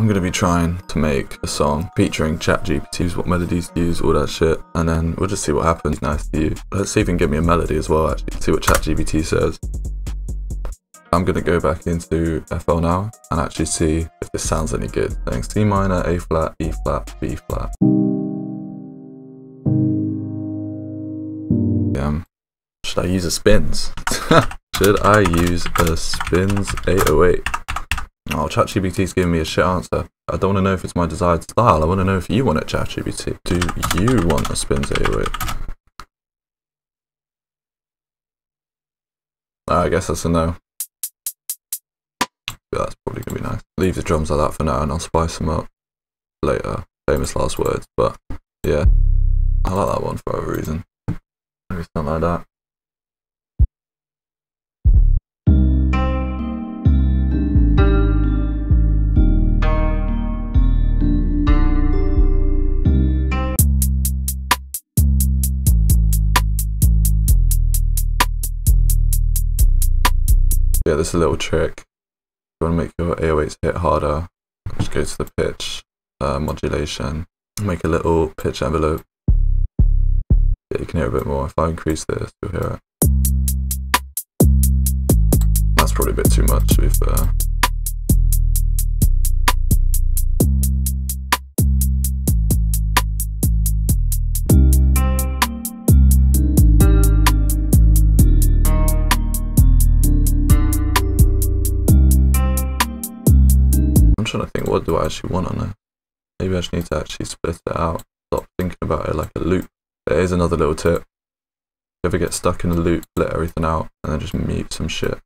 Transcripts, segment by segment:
I'm gonna be trying to make a song featuring ChatGPT, what melodies to use, all that shit, and then we'll just see what happens. Nice to you. Let's see if we can get me a melody as well. Actually, see what ChatGPT says. I'm gonna go back into FL now and actually see if this sounds any good. Thanks. C minor, A flat, E flat, B flat. Um, should I use a Spinz? should I use a Spinz 808? Oh, ChatGPT's giving me a shit answer. I don't want to know if it's my desired style. I want to know if you want it, ChatGPT. Do you want a spin Spinz 808? Uh, I guess that's a no. Yeah, that's probably gonna be nice. Leave the drums like that for now and I'll spice them up later. Famous last words, but yeah. I like that one for a reason. Maybe something like that. Yeah, this is a little trick you want to make your 808s hit harder, just go to the pitch uh, modulation, make a little pitch envelope. Yeah, you can hear a bit more. If I increase this, you'll hear it. That's probably a bit too much to be fair. Trying to think what do I actually want on it. Maybe I just need to actually split it out. Stop thinking about it like a loop. There is another little tip. If you ever get stuck in a loop, let everything out and then just mute some shit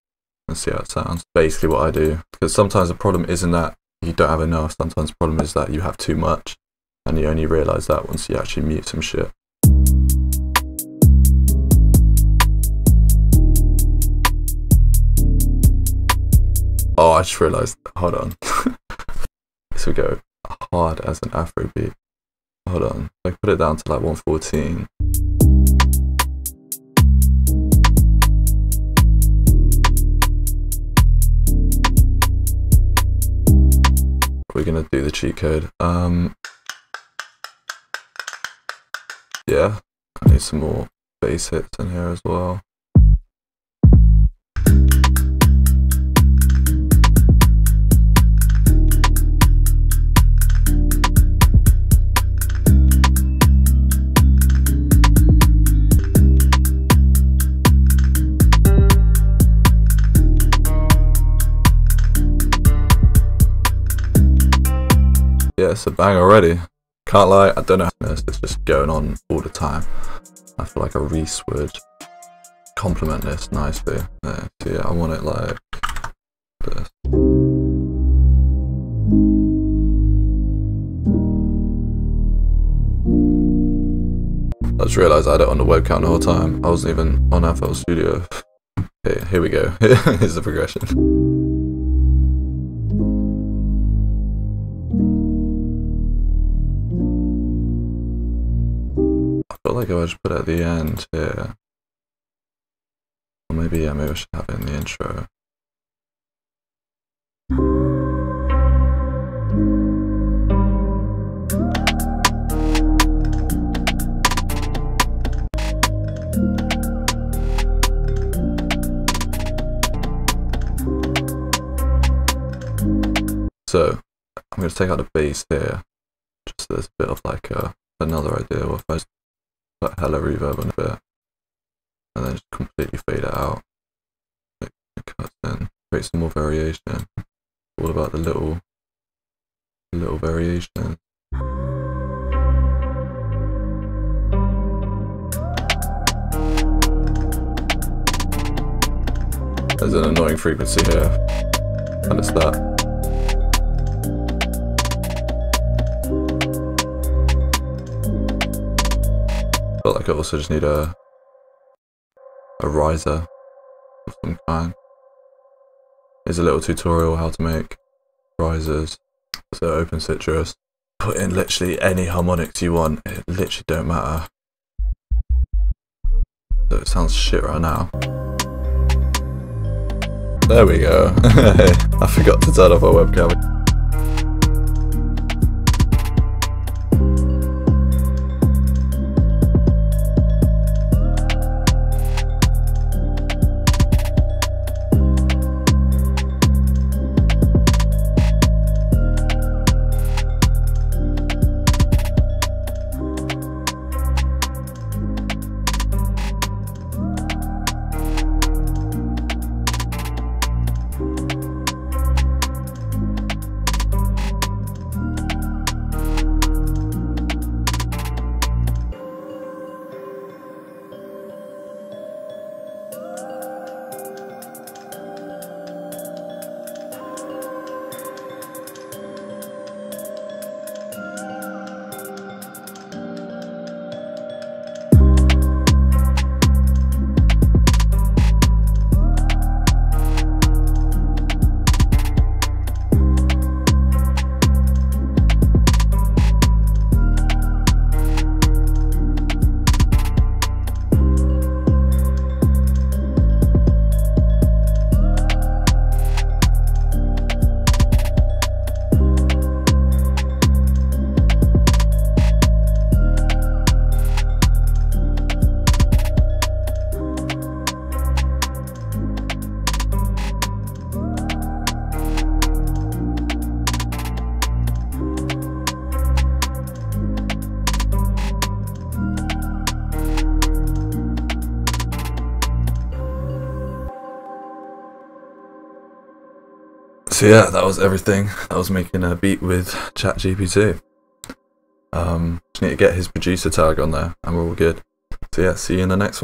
and see how it sounds. Basically what I do. Because sometimes the problem isn't that you don't have enough. Sometimes the problem is that you have too much. And you only realise that once you actually mute some shit. Oh, I just realised. Hold on. we go hard as an Afrobeat. Hold on, I put it down to like 114. We're gonna do the cheat code. Um, yeah, I need some more bass hits in here as well. It's a bang already. Can't lie, I don't know this is just going on all the time. I feel like a Reese would complement this nicely. Yeah, so yeah, I want it like this. I just realised I had it on the webcam the whole time. I wasn't even on FL Studio. Here, here we go. Here's the progression. Feel like I should put it at the end here. Or maybe, yeah, maybe I should have it in the intro. So, I'm going to take out the bass here, just there's a bit of like a, another idea. What if I put hella reverb on a bit, and then just completely fade it out. It cuts create some more variation. All about the little, little variation. There's an annoying frequency here, and it's that. But like I also just need a a riser of some kind. Here's a little tutorial how to make risers. So open Sytrus, put in literally any harmonics you want. It literally don't matter. So it sounds shit right now. There we go. I forgot to turn off our webcam. So yeah, that was everything. I was making a beat with ChatGPT. Um, just need to get his producer tag on there, and we're all good. So yeah, see you in the next one.